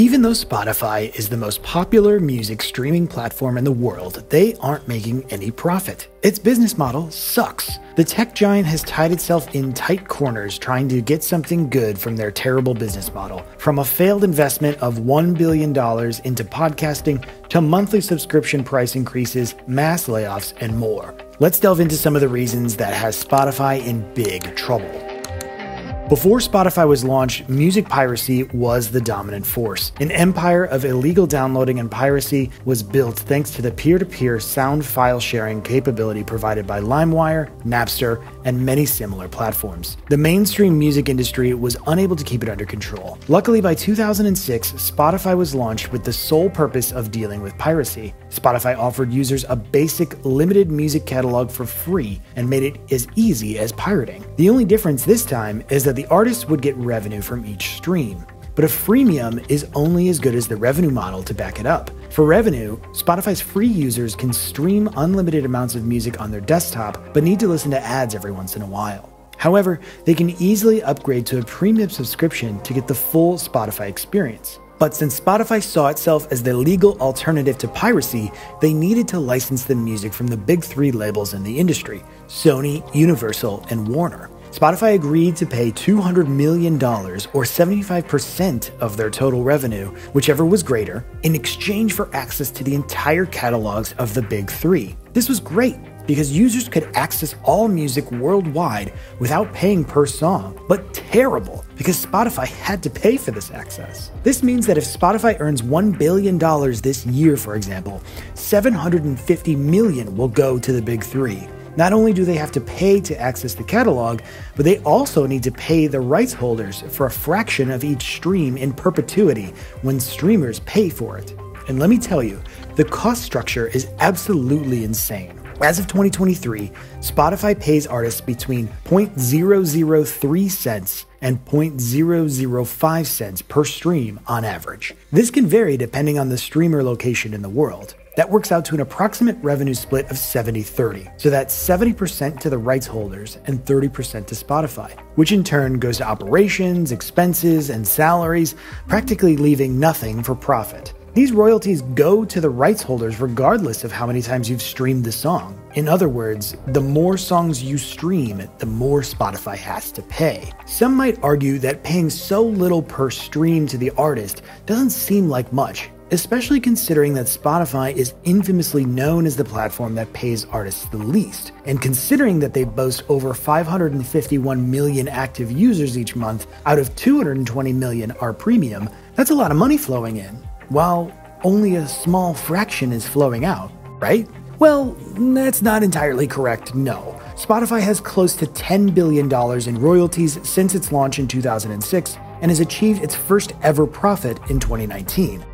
Even though Spotify is the most popular music streaming platform in the world, they aren't making any profit. Its business model sucks. The tech giant has tied itself in tight corners trying to get something good from their terrible business model. From a failed investment of $1 billion into podcasting to monthly subscription price increases, mass layoffs, and more. Let's delve into some of the reasons that has Spotify in big trouble. Before Spotify was launched, music piracy was the dominant force. An empire of illegal downloading and piracy was built thanks to the peer to peer sound file sharing capability provided by LimeWire, Napster, and many similar platforms. The mainstream music industry was unable to keep it under control. Luckily, by 2006, Spotify was launched with the sole purpose of dealing with piracy. Spotify offered users a basic limited music catalog for free and made it as easy as pirating. The only difference this time is that the artist would get revenue from each stream. But a freemium is only as good as the revenue model to back it up. For revenue, Spotify's free users can stream unlimited amounts of music on their desktop, but need to listen to ads every once in a while. However, they can easily upgrade to a premium subscription to get the full Spotify experience. But since Spotify saw itself as the legal alternative to piracy, they needed to license the music from the big three labels in the industry Sony, Universal, and Warner. Spotify agreed to pay $200 million, or 75% of their total revenue, whichever was greater, in exchange for access to the entire catalogs of the big three. This was great because users could access all music worldwide without paying per song, but terrible because Spotify had to pay for this access. This means that if Spotify earns $1 billion this year, for example, 750 million will go to the big three. Not only do they have to pay to access the catalog, but they also need to pay the rights holders for a fraction of each stream in perpetuity when streamers pay for it. And let me tell you, the cost structure is absolutely insane. As of 2023, Spotify pays artists between 0.003 cents and 0.005 cents per stream on average. This can vary depending on the streamer location in the world. That works out to an approximate revenue split of 70 30. So that's 70% to the rights holders and 30% to Spotify, which in turn goes to operations, expenses, and salaries, practically leaving nothing for profit. These royalties go to the rights holders regardless of how many times you've streamed the song. In other words, the more songs you stream, the more Spotify has to pay. Some might argue that paying so little per stream to the artist doesn't seem like much, especially considering that Spotify is infamously known as the platform that pays artists the least. And considering that they boast over 551 million active users each month out of 220 million are premium, that's a lot of money flowing in, while only a small fraction is flowing out, right? Well, that's not entirely correct, no. Spotify has close to $10 billion in royalties since its launch in 2006 and has achieved its first ever profit in 2019.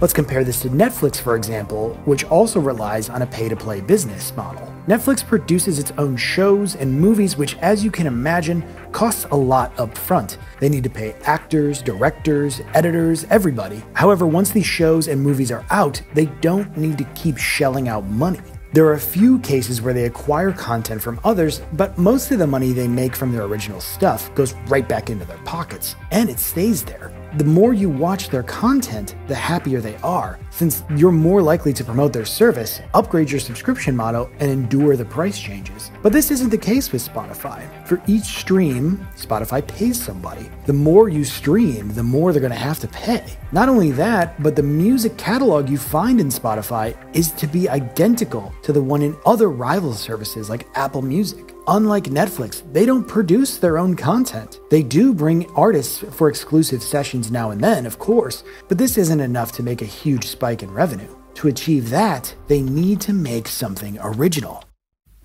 Let's compare this to Netflix, for example, which also relies on a pay to play business model. Netflix produces its own shows and movies, which, as you can imagine, costs a lot up front. They need to pay actors, directors, editors, everybody. However, once these shows and movies are out, they don't need to keep shelling out money. There are a few cases where they acquire content from others, but most of the money they make from their original stuff goes right back into their pockets, and it stays there the more you watch their content, the happier they are, since you're more likely to promote their service, upgrade your subscription model, and endure the price changes. But this isn't the case with Spotify. For each stream, Spotify pays somebody. The more you stream, the more they're going to have to pay. Not only that, but the music catalog you find in Spotify is to be identical to the one in other rival services like Apple Music. Unlike Netflix, they don't produce their own content. They do bring artists for exclusive sessions now and then, of course, but this isn't enough to make a huge spike in revenue. To achieve that, they need to make something original.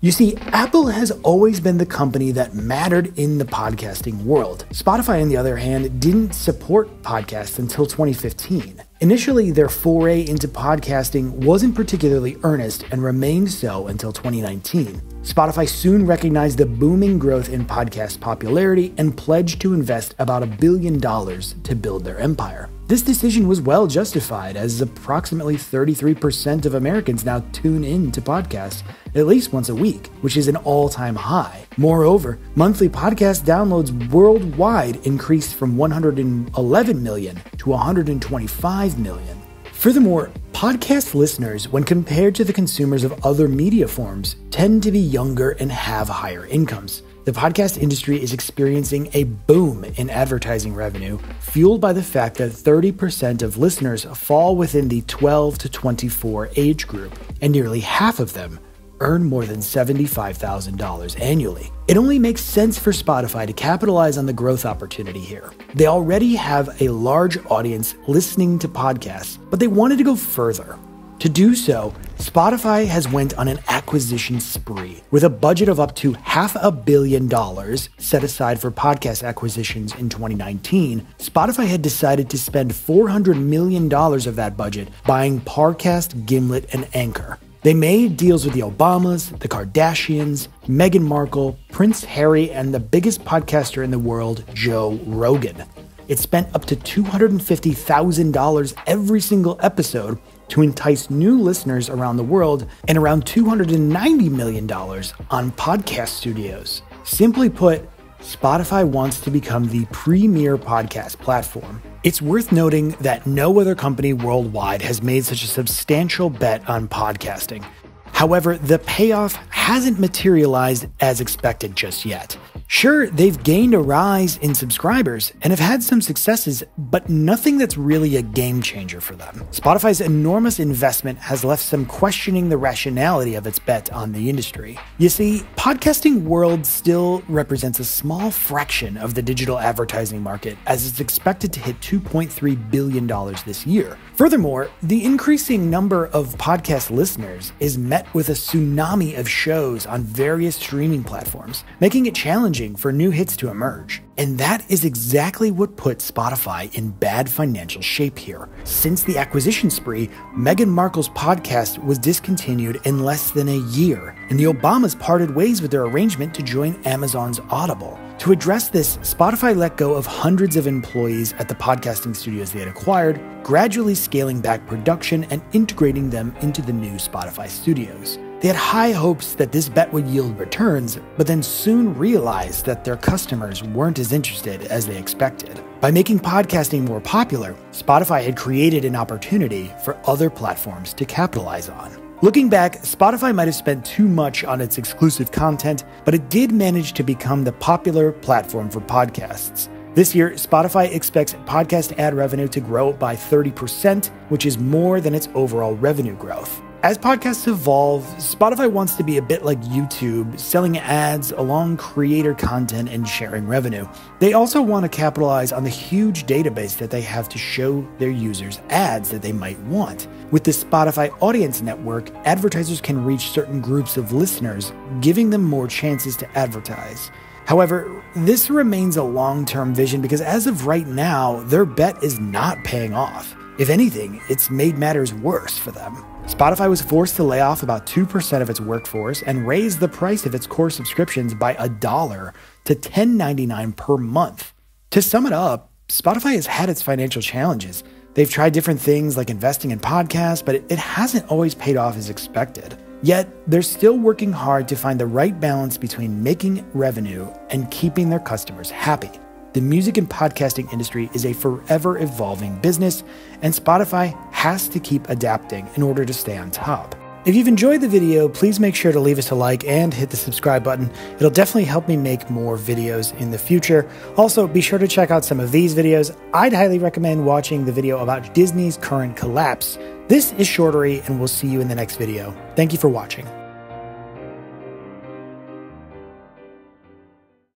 You see, Apple has always been the company that mattered in the podcasting world. Spotify, on the other hand, didn't support podcasts until 2015. Initially, their foray into podcasting wasn't particularly earnest and remained so until 2019. Spotify soon recognized the booming growth in podcast popularity and pledged to invest about a billion dollars to build their empire. This decision was well justified, as approximately 33% of Americans now tune in to podcasts at least once a week, which is an all time high. Moreover, monthly podcast downloads worldwide increased from 111 million to 125 million. Furthermore, podcast listeners, when compared to the consumers of other media forms, tend to be younger and have higher incomes. The podcast industry is experiencing a boom in advertising revenue, fueled by the fact that 30% of listeners fall within the 12 to 24 age group, and nearly half of them earn more than $75,000 annually. It only makes sense for Spotify to capitalize on the growth opportunity here. They already have a large audience listening to podcasts, but they wanted to go further. To do so, Spotify has went on an acquisition spree with a budget of up to half a billion dollars set aside for podcast acquisitions in 2019. Spotify had decided to spend 400 million dollars of that budget buying Parcast, Gimlet, and Anchor. They made deals with the Obamas, the Kardashians, Meghan Markle, Prince Harry, and the biggest podcaster in the world, Joe Rogan. It spent up to $250,000 every single episode to entice new listeners around the world and around $290 million on podcast studios. Simply put, Spotify wants to become the premier podcast platform. It's worth noting that no other company worldwide has made such a substantial bet on podcasting. However, the payoff hasn't materialized as expected just yet. Sure, they've gained a rise in subscribers and have had some successes, but nothing that's really a game changer for them. Spotify's enormous investment has left some questioning the rationality of its bet on the industry. You see, podcasting world still represents a small fraction of the digital advertising market as it's expected to hit $2.3 billion this year. Furthermore, the increasing number of podcast listeners is met with a tsunami of shows on various streaming platforms, making it challenging for new hits to emerge. And that is exactly what put Spotify in bad financial shape here. Since the acquisition spree, Meghan Markle's podcast was discontinued in less than a year, and the Obamas parted ways with their arrangement to join Amazon's Audible. To address this, Spotify let go of hundreds of employees at the podcasting studios they had acquired, gradually scaling back production and integrating them into the new Spotify studios. They had high hopes that this bet would yield returns, but then soon realized that their customers weren't as interested as they expected. By making podcasting more popular, Spotify had created an opportunity for other platforms to capitalize on. Looking back, Spotify might have spent too much on its exclusive content, but it did manage to become the popular platform for podcasts. This year, Spotify expects podcast ad revenue to grow by 30%, which is more than its overall revenue growth. As podcasts evolve, Spotify wants to be a bit like YouTube, selling ads along creator content and sharing revenue. They also want to capitalize on the huge database that they have to show their users ads that they might want. With the Spotify Audience Network, advertisers can reach certain groups of listeners, giving them more chances to advertise. However, this remains a long term vision because as of right now, their bet is not paying off. If anything, it's made matters worse for them. Spotify was forced to lay off about 2% of its workforce and raise the price of its core subscriptions by a dollar to $10.99 per month. To sum it up, Spotify has had its financial challenges. They've tried different things like investing in podcasts, but it hasn't always paid off as expected. Yet, they're still working hard to find the right balance between making revenue and keeping their customers happy. The music and podcasting industry is a forever evolving business, and Spotify has to keep adapting in order to stay on top. If you've enjoyed the video, please make sure to leave us a like and hit the subscribe button. It'll definitely help me make more videos in the future. Also, be sure to check out some of these videos. I'd highly recommend watching the video about Disney's current collapse. This is Shortary, and we'll see you in the next video. Thank you for watching.